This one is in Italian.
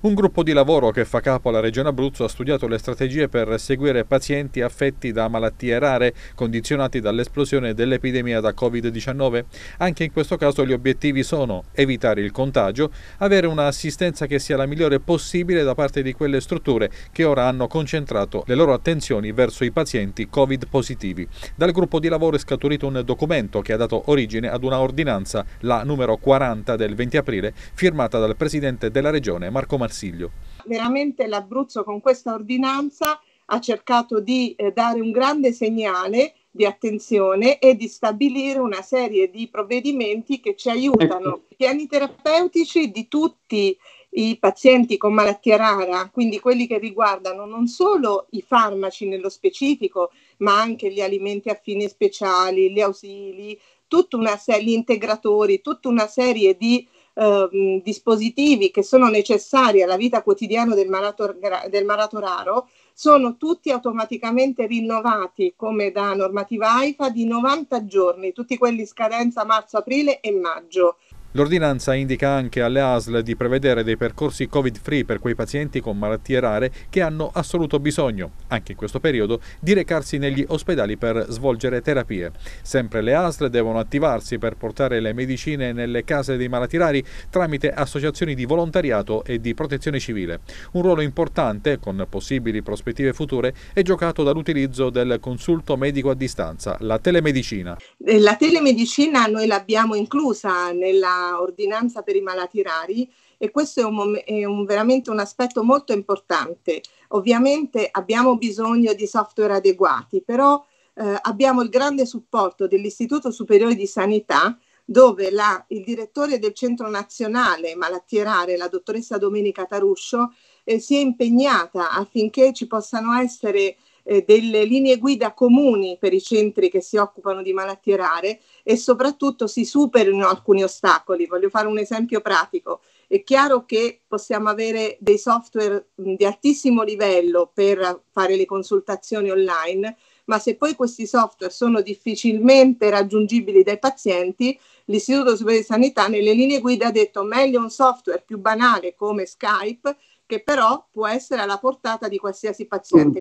Un gruppo di lavoro che fa capo alla Regione Abruzzo ha studiato le strategie per seguire pazienti affetti da malattie rare condizionati dall'esplosione dell'epidemia da Covid-19. Anche in questo caso gli obiettivi sono evitare il contagio, avere un'assistenza che sia la migliore possibile da parte di quelle strutture che ora hanno concentrato le loro attenzioni verso i pazienti Covid positivi. Dal gruppo di lavoro è scaturito un documento che ha dato origine ad una ordinanza, la numero 40 del 20 aprile, firmata dal Presidente della Regione Marco Martini. Marsiglio. Veramente l'Abruzzo con questa ordinanza ha cercato di eh, dare un grande segnale di attenzione e di stabilire una serie di provvedimenti che ci aiutano. Ecco. Piani terapeutici di tutti i pazienti con malattia rara, quindi quelli che riguardano non solo i farmaci nello specifico, ma anche gli alimenti a fini speciali, gli ausili, tutta una serie, gli integratori, tutta una serie di eh, dispositivi che sono necessari alla vita quotidiana del malato, del malato raro sono tutti automaticamente rinnovati come da normativa AIFA di 90 giorni, tutti quelli scadenza marzo, aprile e maggio. L'ordinanza indica anche alle ASL di prevedere dei percorsi Covid-free per quei pazienti con malattie rare che hanno assoluto bisogno, anche in questo periodo, di recarsi negli ospedali per svolgere terapie. Sempre le ASL devono attivarsi per portare le medicine nelle case dei malati rari tramite associazioni di volontariato e di protezione civile. Un ruolo importante, con possibili prospettive future, è giocato dall'utilizzo del consulto medico a distanza, la telemedicina. La telemedicina noi l'abbiamo inclusa nella ordinanza per i malati rari e questo è, un, è un, veramente un aspetto molto importante. Ovviamente abbiamo bisogno di software adeguati, però eh, abbiamo il grande supporto dell'Istituto Superiore di Sanità dove la, il direttore del Centro Nazionale Malattie Rare, la dottoressa Domenica Taruscio, eh, si è impegnata affinché ci possano essere eh, delle linee guida comuni per i centri che si occupano di malattie rare e soprattutto si superino alcuni ostacoli. Voglio fare un esempio pratico. È chiaro che possiamo avere dei software di altissimo livello per fare le consultazioni online, ma se poi questi software sono difficilmente raggiungibili dai pazienti, l'Istituto Superiore di Sanità nelle linee guida ha detto meglio un software più banale come Skype che però può essere alla portata di qualsiasi paziente.